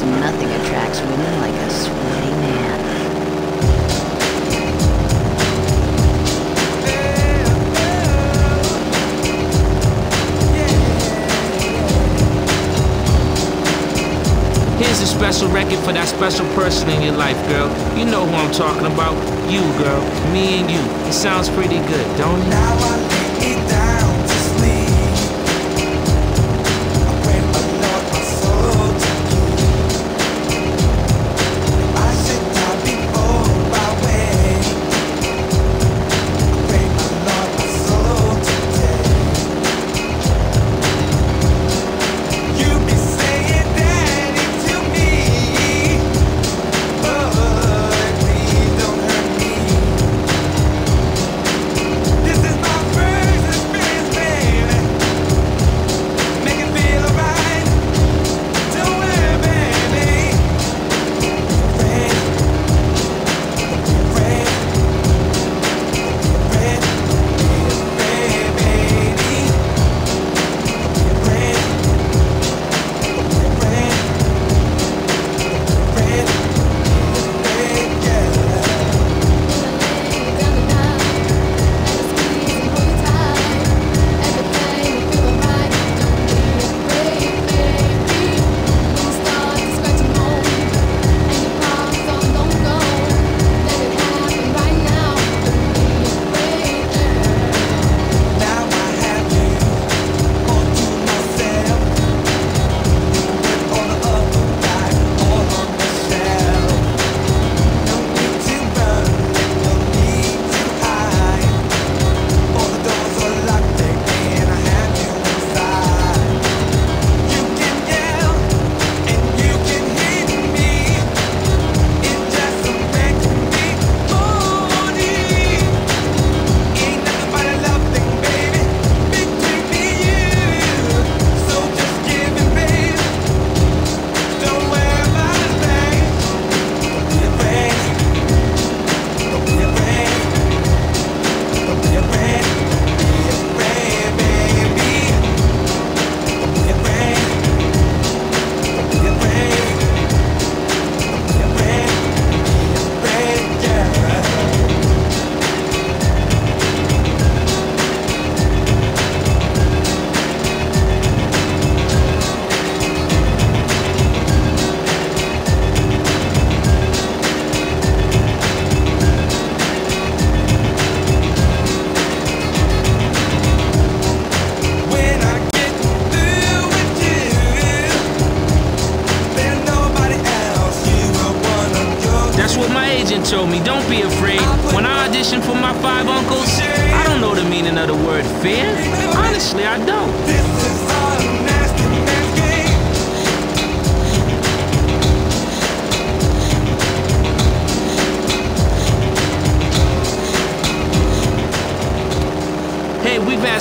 Because nothing attracts women like a sweaty man. Here's a special record for that special person in your life, girl. You know who I'm talking about. You, girl. Me and you. It sounds pretty good, don't it?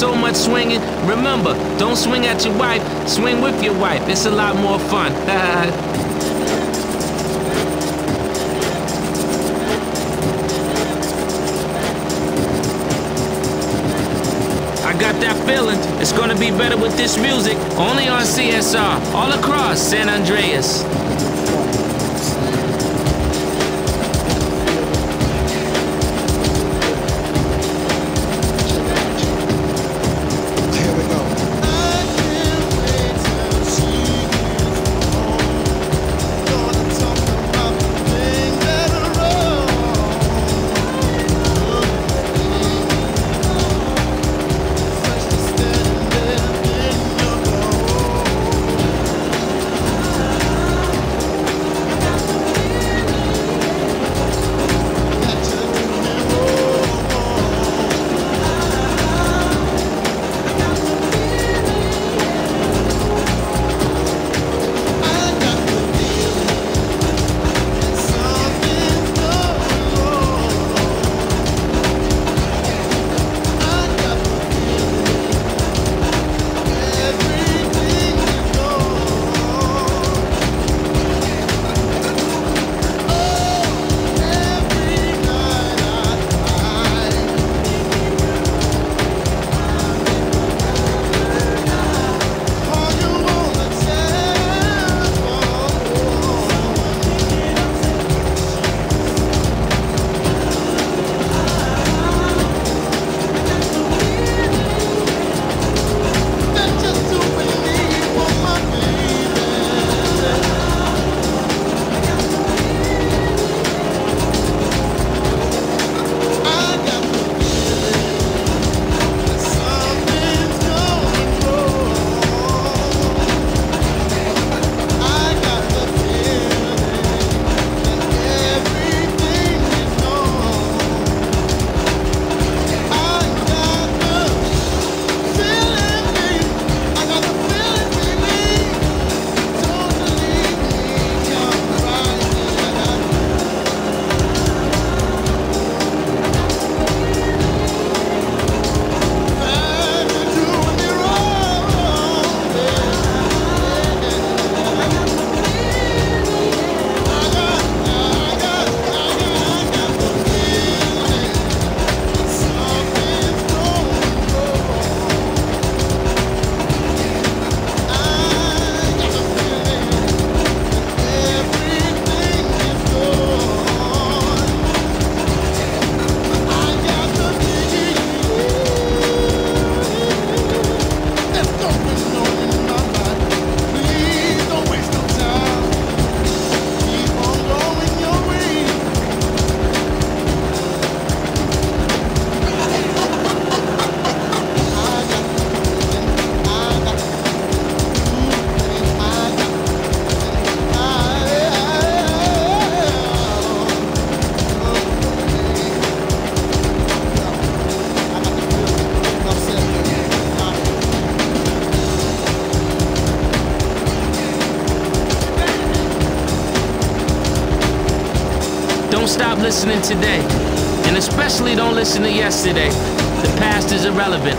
So much swinging. Remember, don't swing at your wife, swing with your wife. It's a lot more fun. I got that feeling it's gonna be better with this music. Only on CSR, all across San Andreas. Listening today. And especially don't listen to yesterday. The past is irrelevant.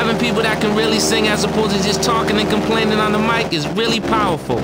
Having people that can really sing as opposed to just talking and complaining on the mic is really powerful.